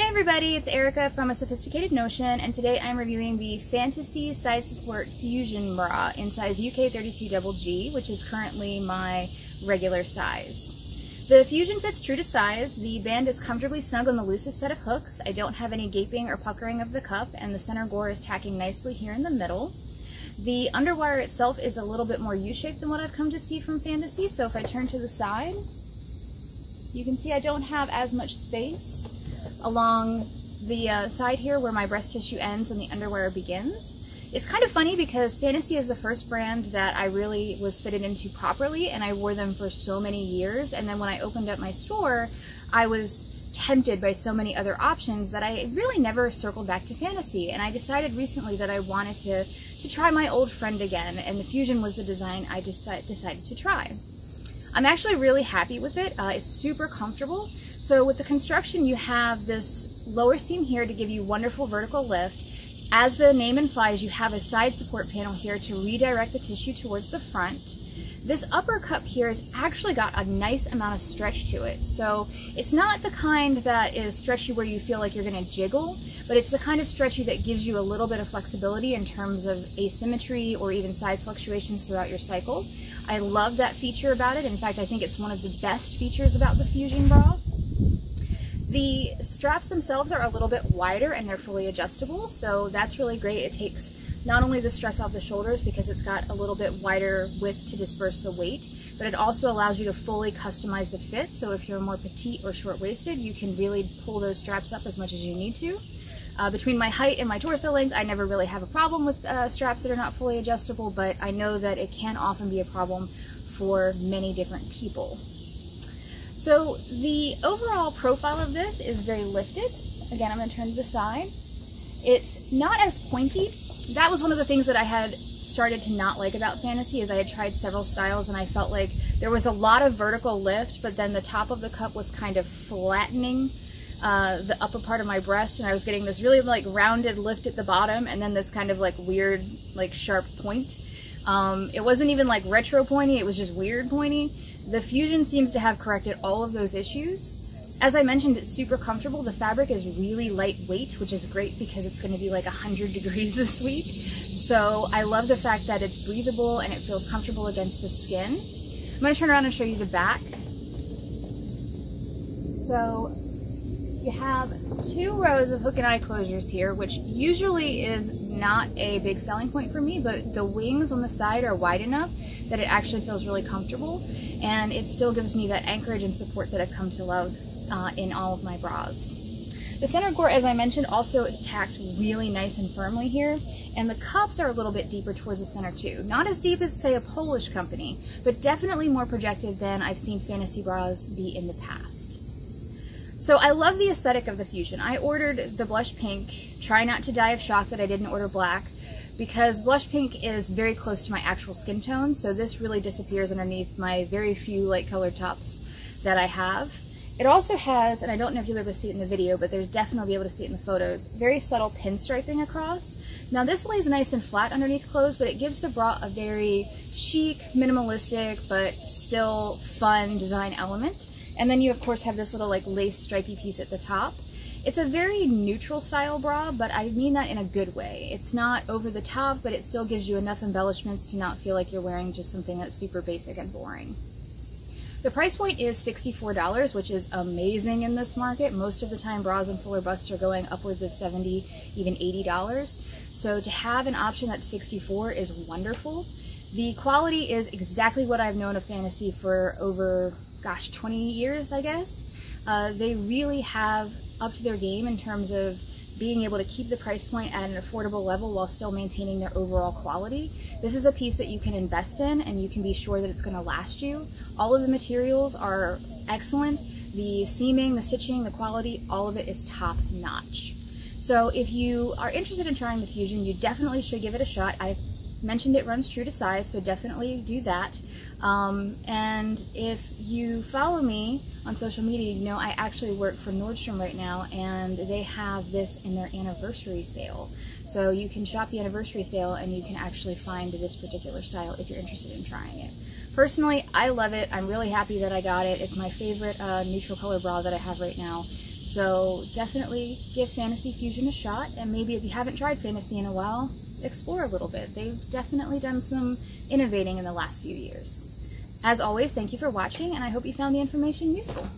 Hey everybody, it's Erica from A Sophisticated Notion, and today I'm reviewing the Fantasie Size Support Fusion Bra in size UK 32 Double G, which is currently my regular size. The Fusion fits true to size. The band is comfortably snug on the loosest set of hooks. I don't have any gaping or puckering of the cup, and the center gore is tacking nicely here in the middle. The underwire itself is a little bit more U-shaped than what I've come to see from Fantasie, so if I turn to the side, you can see I don't have as much space along the uh, side here where my breast tissue ends and the underwire begins. It's kind of funny because Fantasie is the first brand that I really was fitted into properly and I wore them for so many years and then when I opened up my store I was tempted by so many other options that I really never circled back to Fantasie and I decided recently that I wanted to, to try my old friend again and the Fusion was the design I just decided to try. I'm actually really happy with it. Uh, it's super comfortable. So with the construction, you have this lower seam here to give you wonderful vertical lift. As the name implies, you have a side support panel here to redirect the tissue towards the front. This upper cup here has actually got a nice amount of stretch to it. So it's not the kind that is stretchy where you feel like you're gonna jiggle, but it's the kind of stretchy that gives you a little bit of flexibility in terms of asymmetry or even size fluctuations throughout your cycle. I love that feature about it. In fact, I think it's one of the best features about the Fusion bra. The straps themselves are a little bit wider and they're fully adjustable, so that's really great. It takes not only the stress off the shoulders because it's got a little bit wider width to disperse the weight, but it also allows you to fully customize the fit. So if you're more petite or short-waisted, you can really pull those straps up as much as you need to. Uh, between my height and my torso length, I never really have a problem with uh, straps that are not fully adjustable, but I know that it can often be a problem for many different people. So the overall profile of this is very lifted. Again, I'm to turn to the side. It's not as pointy. That was one of the things that I had started to not like about Fantasie is I had tried several styles and I felt like there was a lot of vertical lift, but then the top of the cup was kind of flattening uh, the upper part of my breast and I was getting this really like rounded lift at the bottom and then this kind of like weird like sharp point. Um, it wasn't even like retro pointy, it was just weird pointy. The Fusion seems to have corrected all of those issues. As I mentioned, it's super comfortable. The fabric is really lightweight, which is great because it's going to be like 100 degrees this week. So I love the fact that it's breathable and it feels comfortable against the skin. I'm going to turn around and show you the back. So you have two rows of hook and eye closures here, which usually is not a big selling point for me, but the wings on the side are wide enough that it actually feels really comfortable and it still gives me that anchorage and support that I've come to love uh, in all of my bras. The center gore, as I mentioned, also tacks really nice and firmly here, and the cups are a little bit deeper towards the center too. Not as deep as, say, a Polish company, but definitely more projected than I've seen Fantasie bras be in the past. So I love the aesthetic of the Fusion. I ordered the blush pink, try not to die of shock that I didn't order black, because blush pink is very close to my actual skin tone, so this really disappears underneath my very few light colored tops that I have. It also has, and I don't know if you'll be able to see it in the video, but there's definitely be able to see it in the photos, very subtle pinstriping across. Now this lays nice and flat underneath clothes, but it gives the bra a very chic, minimalistic, but still fun design element. And then you of course have this little like lace stripy piece at the top. It's a very neutral style bra, but I mean that in a good way. It's not over the top, but it still gives you enough embellishments to not feel like you're wearing just something that's super basic and boring. The price point is $64, which is amazing in this market. Most of the time, bras and fuller busts are going upwards of 70, even $80. So to have an option that's 64 is wonderful. The quality is exactly what I've known of Fantasie for over, gosh, 20 years, I guess. Uh, they really have up to their game in terms of being able to keep the price point at an affordable level while still maintaining their overall quality. This is a piece that you can invest in and you can be sure that it's going to last you. All of the materials are excellent. The seaming, the stitching, the quality, all of it is top notch. So if you are interested in trying the Fusion, you definitely should give it a shot. I mentioned it runs true to size, so definitely do that. Um, and if you follow me on social media, you know I actually work for Nordstrom right now, and they have this in their anniversary sale. So you can shop the anniversary sale and you can actually find this particular style if you're interested in trying it. Personally, I love it. I'm really happy that I got it. It's my favorite uh, neutral color bra that I have right now. So definitely give Fantasie Fusion a shot, and maybe if you haven't tried Fantasie in a while, explore a little bit. They've definitely done some innovating in the last few years. As always, thank you for watching, and I hope you found the information useful.